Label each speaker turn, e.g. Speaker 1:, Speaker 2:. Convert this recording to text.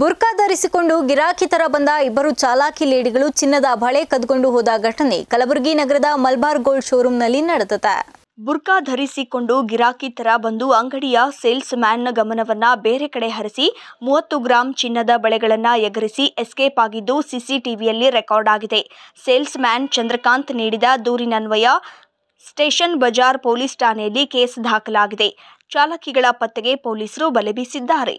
Speaker 1: ಬುರ್ಕಾ ಧರಿಸಿಕೊಂಡು ಗಿರಾಕಿ ತರ ಬಂದ ಇಬ್ಬರು ಚಾಲಾಕಿ ಲೇಡಿಗಳು ಚಿನ್ನದ ಬಳೆ ಕದ್ಕೊಂಡು ಹೋದ ಘಟನೆ ಕಲಬುರಗಿ ನಗರದ ಮಲ್ಬಾರ್ ಗೋಲ್ಡ್ ಶೋರೂಮ್ನಲ್ಲಿ ನಡೆದಿದೆ.
Speaker 2: ಬುರ್ಕಾ ಧರಿಸಿಕೊಂಡು ಗಿರಾಕಿ ತರ ಬಂದು ಅಂಗಡಿಯ ಸೇಲ್ಸ್ ಮ್ಯಾನ್ನ ಗಮನವನ್ನ ಬೇರೆ ಕಡೆ ಹರಿಸಿ ಮೂವತ್ತು ಗ್ರಾಂ ಚಿನ್ನದ ಬಳೆಗಳನ್ನು ಎಗರಿಸಿ ಎಸ್ಕೇಪ್ ಆಗಿದ್ದು ಸಿಸಿಟಿವಿಯಲ್ಲಿ ರೆಕಾರ್ಡ್ ಆಗಿದೆ. ಸೇಲ್ಸ್ ಮ್ಯಾನ್ ಚಂದ್ರಕಾಂತ್ ನೀಡಿದ ದೂರಿನನ್ವಯ ಸ್ಟೇಷನ್ ಬಜಾರ್ ಪೊಲೀಸ್ ಠಾಣೆಯಲ್ಲಿ ಕೇಸ್ ದಾಖಲಾಗಿದೆ. ಚಾಲಕಿಗಳ ಪತ್ತೆಗೆ ಪೊಲೀಸರು ಬಲೆ ಬೀಸಿದ್ದಾರೆ.